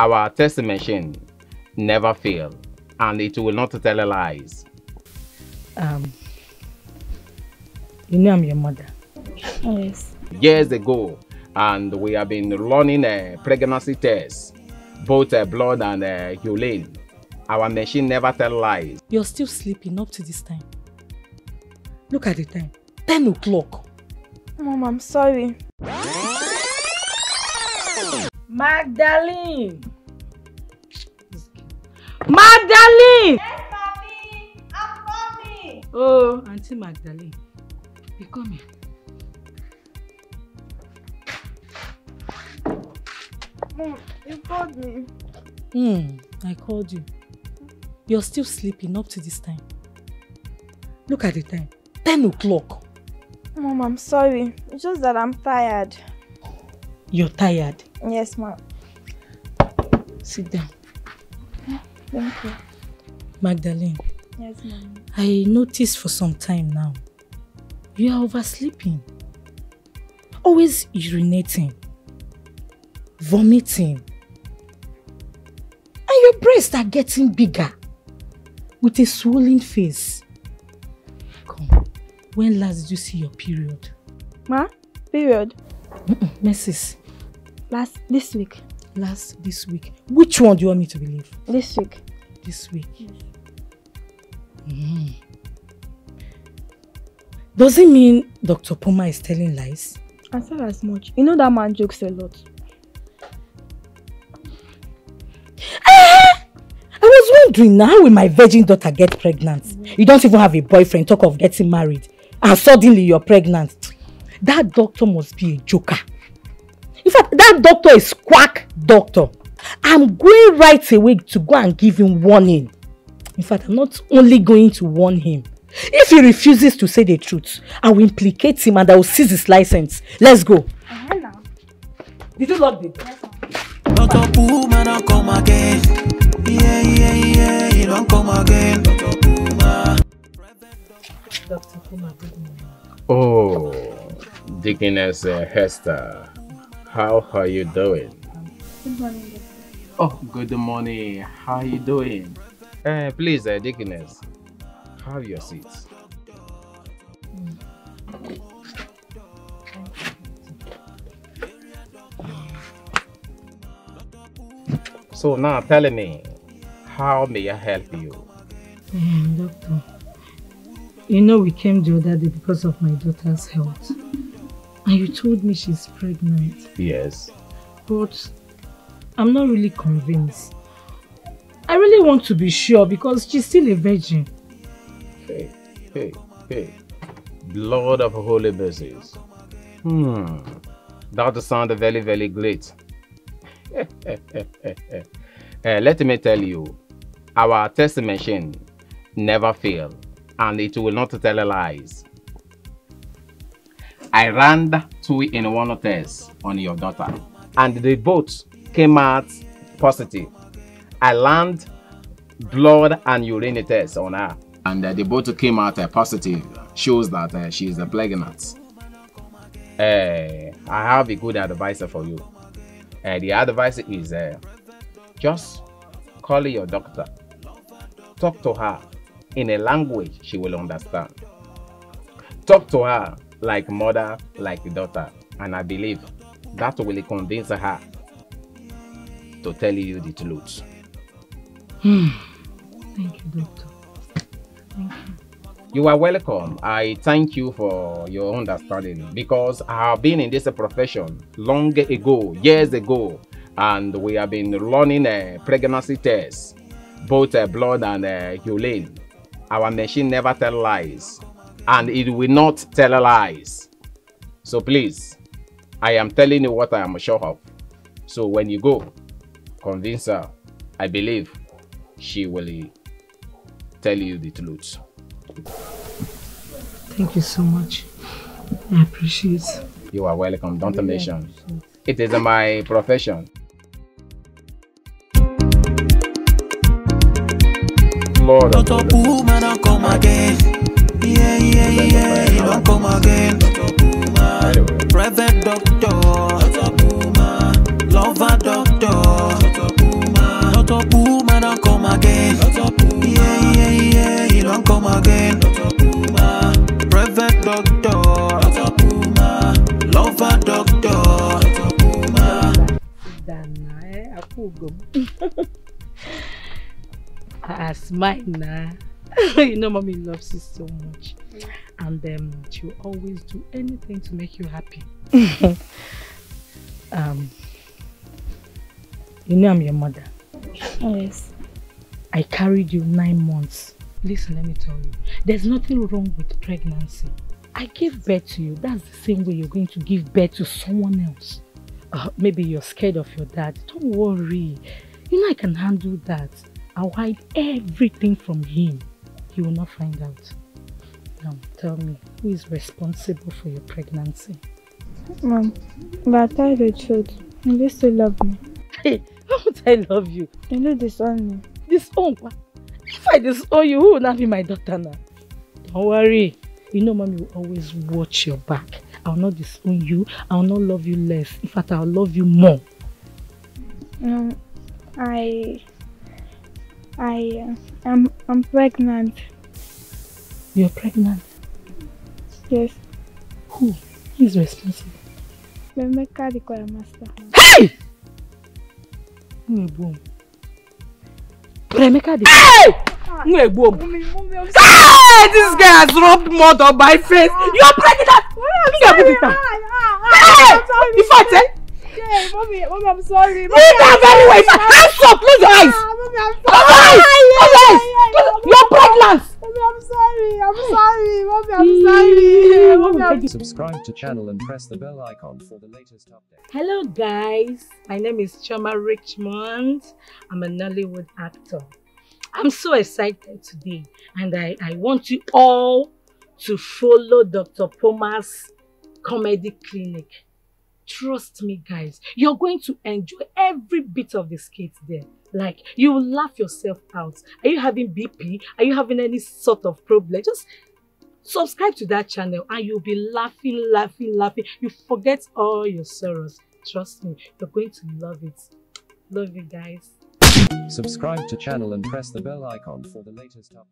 Our test machine never fail and it will not tell lies. Um, you know I'm your mother. Yes. Years ago, and we have been running a pregnancy test, both uh, blood and uh, urine. Our machine never tell lies. You're still sleeping up to this time. Look at the time. 10 o'clock. Mom, I'm sorry. Magdalene! Magdalene! Yes, mommy. I'm coming. Oh, Auntie Magdalene. Be coming. Mom, you called me. Hmm, I called you. You're still sleeping up to this time. Look at the time. 10 o'clock. Mom, I'm sorry. It's just that I'm tired. You're tired. Yes, mom. Sit down. Thank you. Magdalene, Yes, mom. I noticed for some time now. You are oversleeping. Always urinating. Vomiting. And your breasts are getting bigger. With a swollen face. Come. When last did you see your period? Ma? Period. Mrs. Last, this week. Last this week. Which one do you want me to believe? This week. This week. Mm. Does it mean Dr. Pouma is telling lies? I said as much. You know that man jokes a lot. I was wondering now how will my virgin daughter get pregnant? You don't even have a boyfriend, talk of getting married. And suddenly you're pregnant. That doctor must be a joker. In fact, that doctor is quack doctor. I'm going right away to go and give him warning. In fact, I'm not only going to warn him. If he refuses to say the truth, I will implicate him and I will seize his license. Let's go. Now. Did you lock the Dr. Pouma don't come again. Yeah, yeah, yeah, he don't come again. Dr. Pouma. Dr. Pouma, good morning. Oh, Deaconess uh, Hester, how are you doing? Good morning. doctor. Oh, good morning. How are you doing? Uh, please, uh, Deaconess, have your seats. So now tell me, how may I help you? Um, doctor, you know we came the other day because of my daughter's health. And you told me she's pregnant. Yes. But I'm not really convinced. I really want to be sure because she's still a virgin. Hey, hey, hey. Lord of Holy Mercies. Hmm. That sounds very, very great. Uh, let me tell you, our test machine never fail and it will not tell lies. I ran two in one test on your daughter and the both came out positive. I ran blood and urine test on her and uh, the both came out uh, positive shows that uh, she is uh, pregnant. Uh, I have a good advice for you. Uh, the advice is uh, just call your doctor. Talk to her in a language she will understand. Talk to her like mother, like daughter, and I believe that will convince her to tell you the truth. Hmm. Thank you, doctor. Thank you. You are welcome. I thank you for your understanding because I have been in this profession long ago, years ago, and we have been running a pregnancy test, both blood and urine. Our machine never tell lies, and it will not tell a lies. So please, I am telling you what I am sure of. So when you go, convince her. I believe she will tell you the truth. Thank you so much. I appreciate it. You are welcome. Don't mention. It is my profession. Lord Yeah, yeah, yeah, he don't come again. Dr. Puma, private doctor. Dr. Puma, lover doctor. Dr. Puma, Dr. Puma don't come again. Yeah, yeah, yeah, he don't come again. Dr. Puma, private doctor. Dr. Puma, lover doctor. Dr. Puma. Dana, eh, aku gum. Ah, nah. you know mommy loves you so much. And um, she will always do anything to make you happy. um, you know I'm your mother. Yes. I carried you nine months. Listen, let me tell you. There's nothing wrong with pregnancy. I gave birth to you. That's the same way you're going to give birth to someone else. Uh, maybe you're scared of your dad. Don't worry. You know I can handle that. I'll hide everything from him. He will not find out. Now, tell me, who is responsible for your pregnancy? Mom, but tell the truth. You still love me. Hey, how would I love you? You do disown me. Disown? If I disown you, who will not be my daughter now? Don't worry. You know mommy will always watch your back. I will not disown you. I will not love you less. In fact, I will love you more. Um, I, I, uh, I'm, I'm pregnant. You're pregnant. Yes. Who? Who is responsible? Emeka require master. Hey! Nwegbu m. Emeka dị. Hey! Nwegbu m. Mommy, mommy, Hey! This guy has rubbed mud on my face. You're pregnant! M ga-ebu gị. Hey! In fact, eh? Yeah, mommy, mommy, I'm sorry. Leave that very way. Hands up! Close your eyes! Mommy, I'm Close your eyes! Close your eyes! You're pregnant! Mommy, I'm sorry. I'm sorry. Mommy, I'm sorry. Mommy, I'm Subscribe to channel and press the bell icon for the latest update. Hello guys, my name is Choma Richmond. I'm a Nollywood actor. I'm so excited today and I, I want you all to follow Dr. Pouma's comedy clinic. Trust me guys, you're going to enjoy every bit of the skate there. Like you will laugh yourself out. Are you having BP? Are you having any sort of problem? Just subscribe to that channel and you'll be laughing, laughing, laughing. You forget all your sorrows. Trust me, you're going to love it. Love you guys. Subscribe to channel and press the bell icon for the latest update.